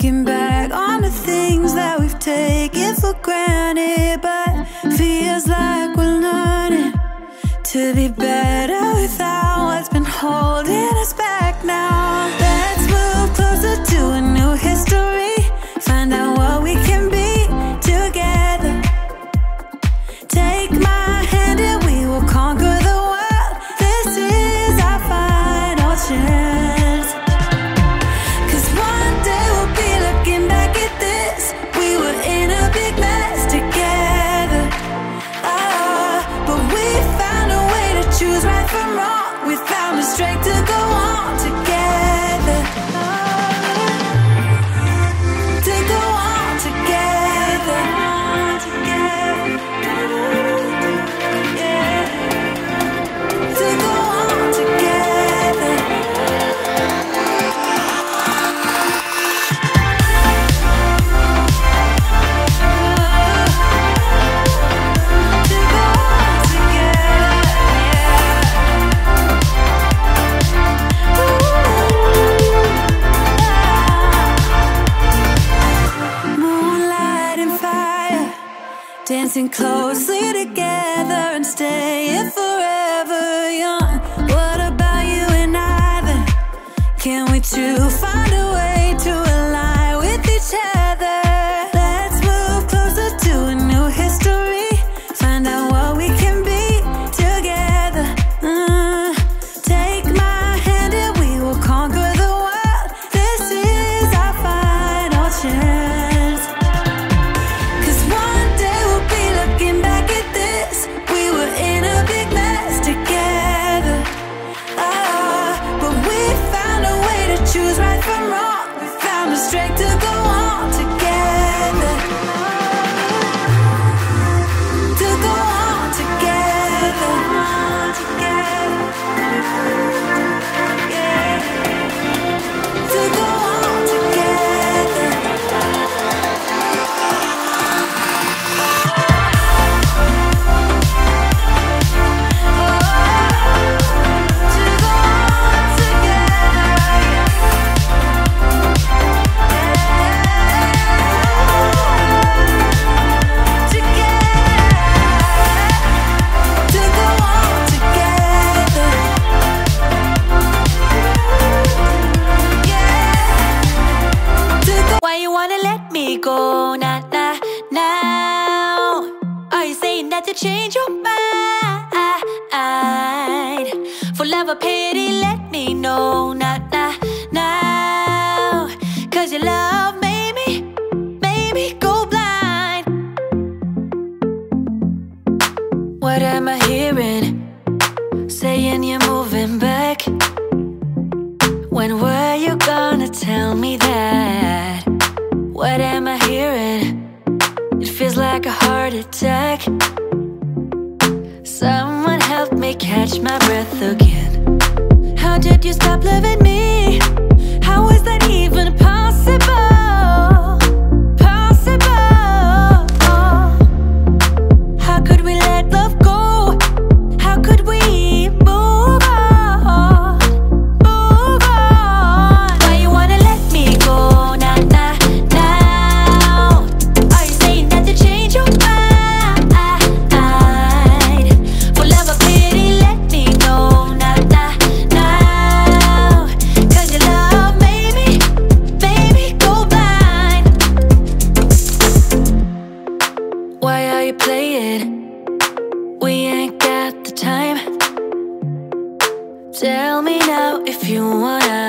looking back on the things that we've taken for granted, but feels like we're learning to be better. Dancing closely together and staying forever young. What about you and I then? Can we two find a way? strength What am I hearing? Saying you're moving back When were you gonna tell me that? What am I hearing? It feels like a heart attack Someone help me catch my breath again How did you stop loving me? How is that even possible? now if you wanna.